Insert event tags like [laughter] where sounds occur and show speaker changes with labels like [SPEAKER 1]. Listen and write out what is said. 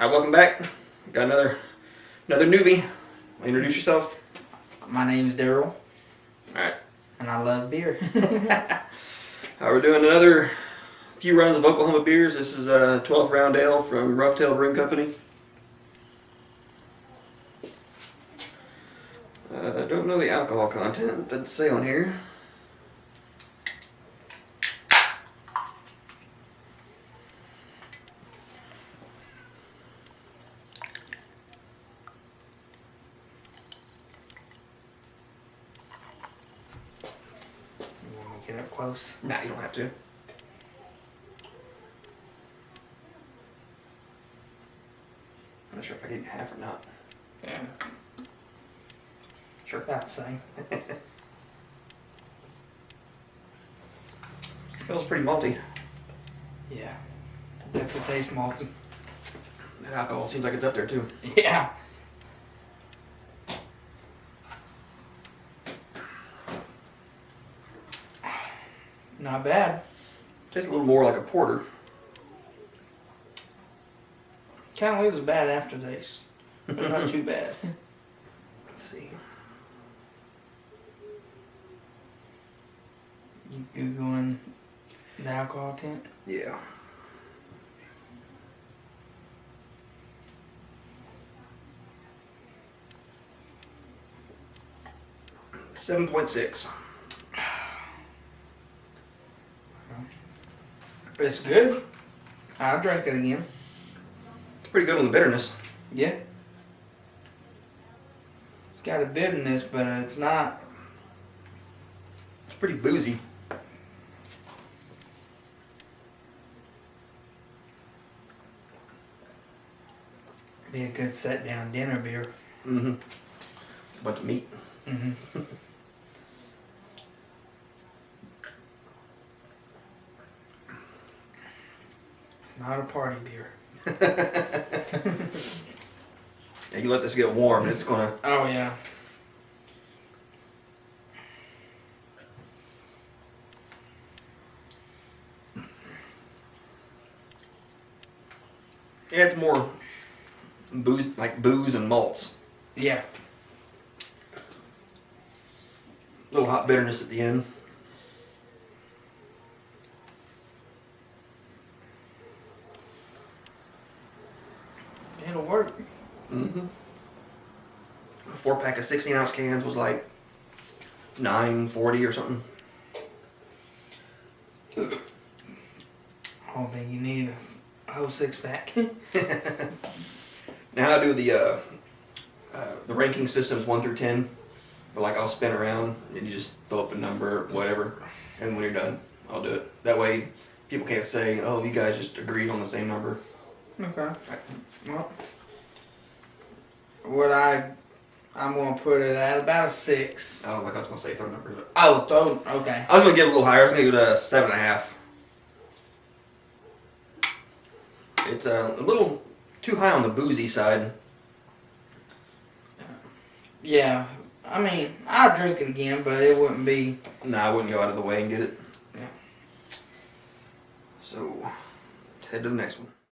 [SPEAKER 1] Alright, welcome back. Got another another newbie. Introduce yourself.
[SPEAKER 2] My name's Daryl,
[SPEAKER 1] Alright.
[SPEAKER 2] and I love beer. [laughs]
[SPEAKER 1] Uh, we're doing another few rounds of Oklahoma beers. This is a 12th round ale from Roughtail Brewing Company. Uh, I don't know the alcohol content. Doesn't say on here.
[SPEAKER 2] Get up close?
[SPEAKER 1] Nah, you don't have to. I'm not sure if I get half or not.
[SPEAKER 2] Yeah.
[SPEAKER 1] Sure.
[SPEAKER 2] About the same. [laughs]
[SPEAKER 1] Smells pretty malty.
[SPEAKER 2] Yeah. Definitely tastes malty.
[SPEAKER 1] That alcohol seems like it's up there too. [laughs]
[SPEAKER 2] Yeah. Not bad.
[SPEAKER 1] Tastes a little more like a porter.
[SPEAKER 2] Kind of leaves a bad aftertaste, but not too bad. [laughs]
[SPEAKER 1] Let's see.
[SPEAKER 2] You googling the alcohol tent?
[SPEAKER 1] Yeah. Seven point six.
[SPEAKER 2] It's good. I'll drink it again.
[SPEAKER 1] It's pretty good on the bitterness.
[SPEAKER 2] Yeah. It's got a bitterness, but it's not.
[SPEAKER 1] It's pretty boozy.
[SPEAKER 2] Be a good set down dinner beer.
[SPEAKER 1] Mm-hmm. Bunch of meat.
[SPEAKER 2] Mm hmm [laughs] not a party beer. [laughs]
[SPEAKER 1] Yeah, you let this get warm, it's gonna.
[SPEAKER 2] Oh yeah.
[SPEAKER 1] Yeah, it's more booze, like booze and malts.
[SPEAKER 2] Yeah.
[SPEAKER 1] A little hot bitterness at the end.
[SPEAKER 2] It'll.
[SPEAKER 1] Mm-hmm. A four pack of sixteen ounce cans was like nine forty or something.
[SPEAKER 2] I don't think you need a whole six pack. [laughs]
[SPEAKER 1] Now I do the uh, uh, the ranking systems one through ten, but like I'll spin around and you just throw up a number, whatever, and when you're done, I'll do it. That way, people can't say, "Oh, you guys just agreed on the same number."
[SPEAKER 2] okay. Well, what I I'm gonna put it at about a six.
[SPEAKER 1] I don't think I was gonna say throw numbers. But
[SPEAKER 2] Oh, throw. Okay.
[SPEAKER 1] I was gonna give it a little higher. I was gonna give it a seven and a half. It's uh, a little too high on the boozy side.
[SPEAKER 2] Yeah. I mean, I'd drink it again, but it wouldn't be.
[SPEAKER 1] Nah, I wouldn't go out of the way and get it.
[SPEAKER 2] Yeah.
[SPEAKER 1] So, let's head to the next one.